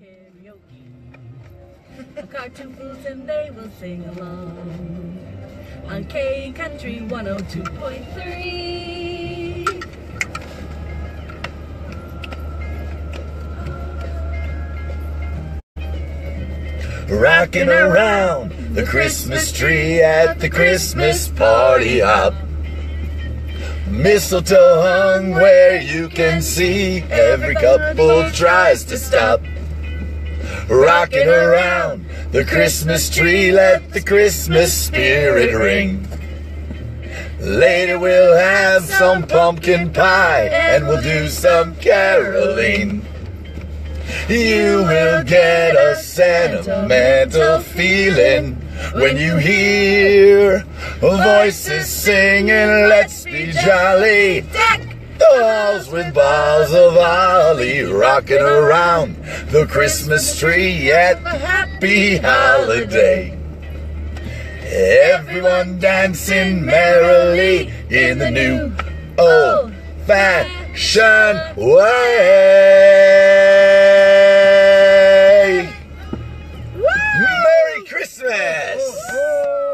karaoke. Cartoon fools and they will sing along on K Country 102.3. Rocking around the Christmas tree at the Christmas party hop. Mistletoe hung where you can see every couple tries to stop. Rocking around the Christmas tree, let the Christmas spirit ring. Later we'll have some pumpkin pie and we'll do some caroling. You will get a sentimental feeling when you hear voices singing, let's be jolly. Halls with balls of holly rocking around the Christmas tree at the happy holiday. Everyone dancing merrily in the new old fashioned way. Merry Christmas!